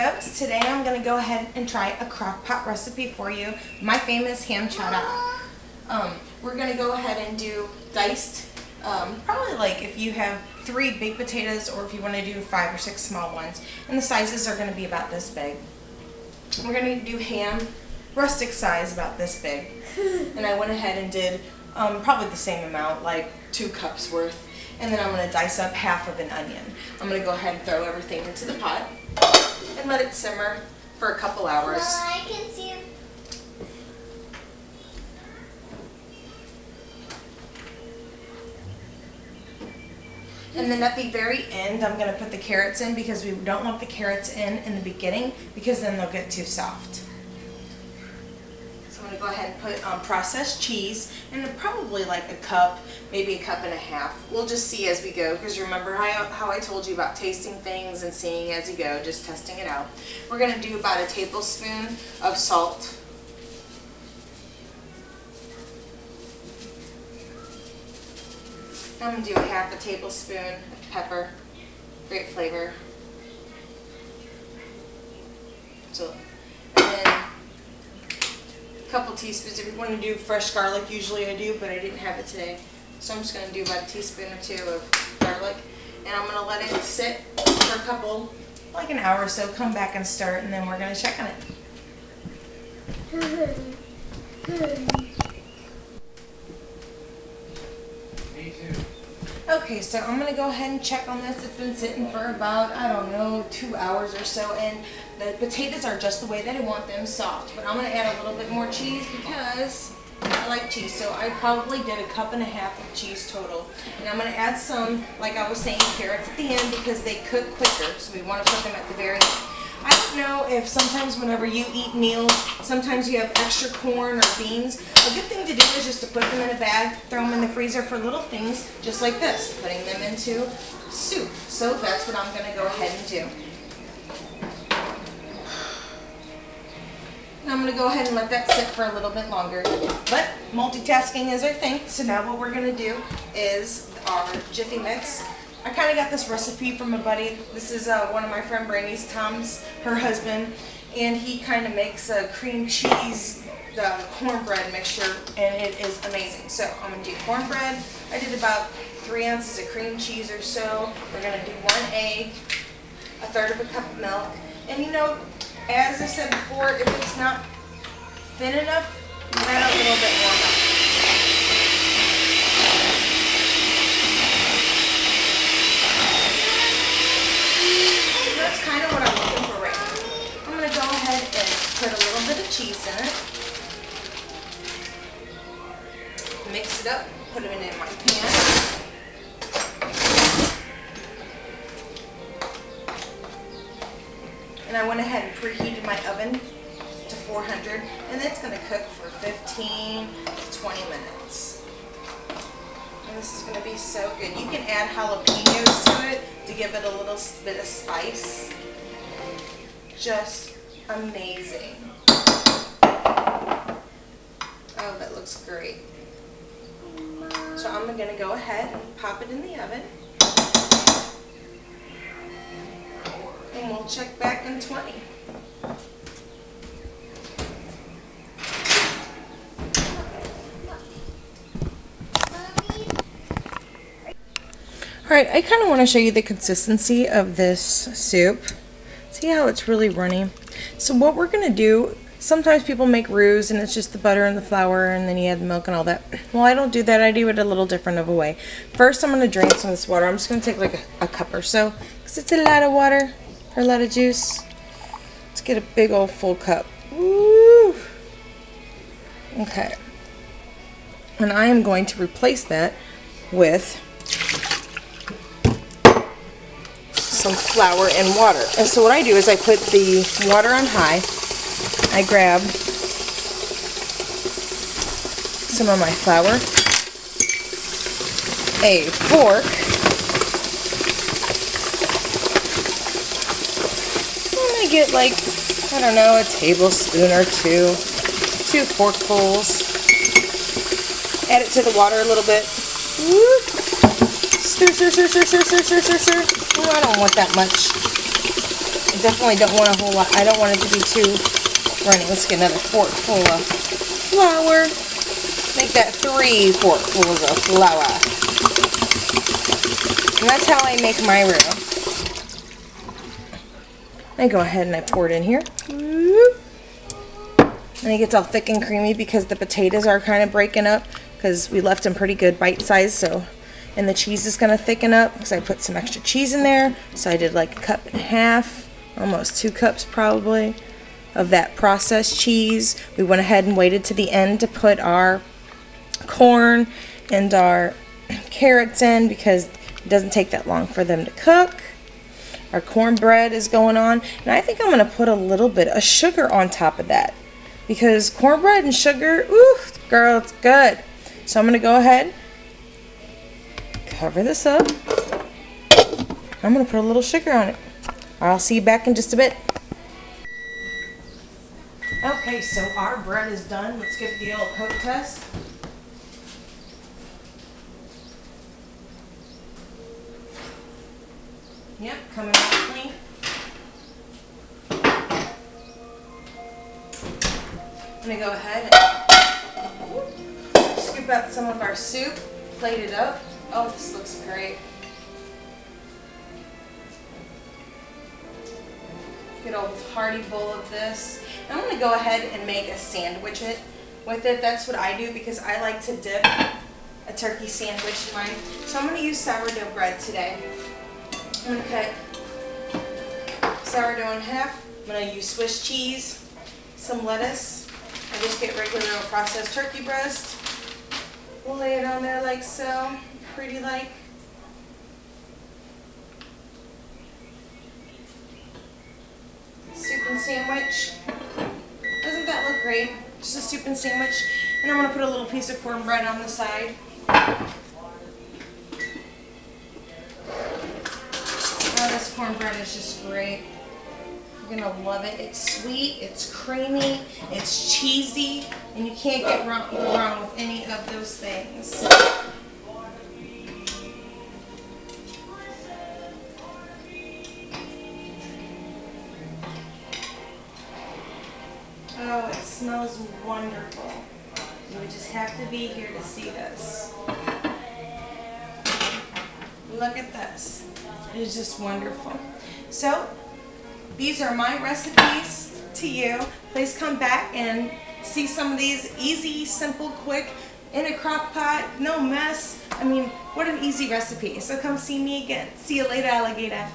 folks, today I'm going to go ahead and try a crock pot recipe for you, my famous ham chowder. Um, we're going to go ahead and do diced, um, probably like if you have three big potatoes or if you want to do five or six small ones. And the sizes are going to be about this big. We're going to do ham, rustic size about this big. And I went ahead and did um, probably the same amount, like two cups worth. And then I'm going to dice up half of an onion. I'm going to go ahead and throw everything into the pot and let it simmer for a couple hours. I can see. And then at the very end, I'm going to put the carrots in because we don't want the carrots in in the beginning because then they'll get too soft. Going to go ahead and put um, processed cheese and probably like a cup, maybe a cup and a half. We'll just see as we go because remember how, how I told you about tasting things and seeing as you go, just testing it out. We're going to do about a tablespoon of salt. I'm going to do a half a tablespoon of pepper. Great flavor. So, a couple teaspoons. If you want to do fresh garlic, usually I do, but I didn't have it today. So I'm just going to do about a teaspoon or two of garlic. And I'm going to let it sit for a couple, like an hour or so. Come back and start, and then we're going to check on it. Me too. Okay, so I'm gonna go ahead and check on this. It's been sitting for about, I don't know, two hours or so, and the potatoes are just the way that I want them, soft. But I'm gonna add a little bit more cheese because I like cheese, so I probably did a cup and a half of cheese total. And I'm gonna add some, like I was saying, carrots at the end because they cook quicker, so we wanna put them at the very end. I don't know if sometimes whenever you eat meals, sometimes you have extra corn or beans. A good thing to do is just to put them in a bag, throw them in the freezer for little things, just like this, putting them into soup. So that's what I'm going to go ahead and do. And I'm going to go ahead and let that sit for a little bit longer. But multitasking is our thing, so now what we're going to do is our Jiffy Mix. I kind of got this recipe from a buddy. This is uh, one of my friend Brandy's, Tom's, her husband, and he kind of makes a cream cheese the cornbread mixture, and it is amazing. So I'm gonna do cornbread. I did about three ounces of cream cheese or so. We're gonna do one egg, a third of a cup of milk, and you know, as I said before, if it's not thin enough, add a little bit more milk. So that's kind of what I'm looking for right now. I'm going to go ahead and put a little bit of cheese in it. Mix it up, put it in my pan. And I went ahead and preheated my oven to 400 and it's going to cook for 15 to 20 minutes. And this is going to be so good. You can add jalapenos to it to give it a little bit of spice. Just amazing. Oh, that looks great. So I'm going to go ahead and pop it in the oven. And we'll check back in 20. Alright, I kind of want to show you the consistency of this soup. See how it's really runny? So what we're going to do, sometimes people make roux and it's just the butter and the flour and then you add the milk and all that. Well, I don't do that. I do it a little different of a way. First, I'm going to drain some of this water. I'm just going to take like a, a cup or so because it's a lot of water or a lot of juice. Let's get a big old full cup. Woo! Okay. And I am going to replace that with some flour and water. And so what I do is I put the water on high. I grab some of my flour, a fork, and I get like, I don't know, a tablespoon or two, two forkfuls. Add it to the water a little bit. Woo. Stir, stir, stir, stir, stir, stir, stir, stir, stir. I don't want that much. I definitely don't want a whole lot. I don't want it to be too runny. Let's get another fork full of flour. Make that three forkfuls of flour. And that's how I make my roux. I go ahead and I pour it in here. And it gets all thick and creamy because the potatoes are kind of breaking up because we left them pretty good bite size. So, and the cheese is going to thicken up because I put some extra cheese in there. So I did like a cup and a half, almost two cups probably of that processed cheese. We went ahead and waited to the end to put our corn and our carrots in because it doesn't take that long for them to cook. Our cornbread is going on. And I think I'm going to put a little bit of sugar on top of that because cornbread and sugar, ooh, girl, it's good. So I'm going to go ahead, cover this up. I'm going to put a little sugar on it. I'll see you back in just a bit. Okay, so our bread is done. Let's give the old coat test. Yep, coming out clean. I'm gonna go ahead and scoop out some of our soup, plate it up. Oh, this looks great. Good old hearty bowl of this. I'm gonna go ahead and make a sandwich it with it. That's what I do because I like to dip a turkey sandwich in mine. So I'm gonna use sourdough bread today. I'm gonna cut sourdough in half. I'm gonna use Swiss cheese, some lettuce. I just get regular processed turkey breast. We'll lay it on there like so, pretty like. Soup and sandwich. Just a soup and sandwich. And I'm gonna put a little piece of cornbread on the side. Oh, this cornbread is just great. You're gonna love it. It's sweet, it's creamy, it's cheesy, and you can't get wrong, wrong with any of those things. Smells wonderful. You would just have to be here to see this. Look at this. It is just wonderful. So, these are my recipes to you. Please come back and see some of these easy, simple, quick, in a crock pot, no mess. I mean, what an easy recipe. So come see me again. See you later, alligator.